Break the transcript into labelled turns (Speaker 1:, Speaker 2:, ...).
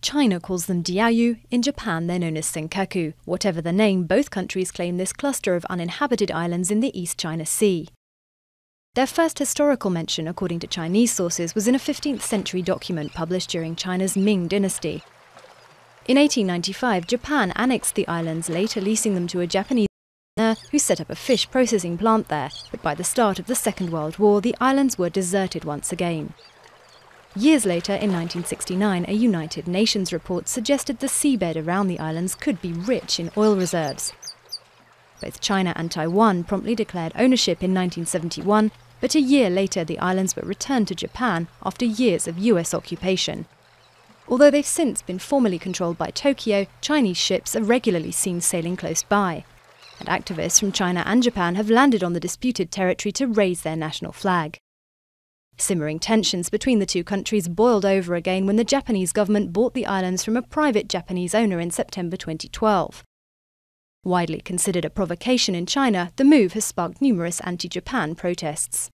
Speaker 1: China calls them Diaoyu, in Japan they're known as Senkaku. Whatever the name, both countries claim this cluster of uninhabited islands in the East China Sea. Their first historical mention, according to Chinese sources, was in a 15th century document published during China's Ming dynasty. In 1895, Japan annexed the islands, later leasing them to a Japanese who set up a fish processing plant there, but by the start of the Second World War, the islands were deserted once again. Years later, in 1969, a United Nations report suggested the seabed around the islands could be rich in oil reserves. Both China and Taiwan promptly declared ownership in 1971, but a year later the islands were returned to Japan after years of US occupation. Although they've since been formally controlled by Tokyo, Chinese ships are regularly seen sailing close by. And activists from China and Japan have landed on the disputed territory to raise their national flag. Simmering tensions between the two countries boiled over again when the Japanese government bought the islands from a private Japanese owner in September 2012. Widely considered a provocation in China, the move has sparked numerous anti Japan protests.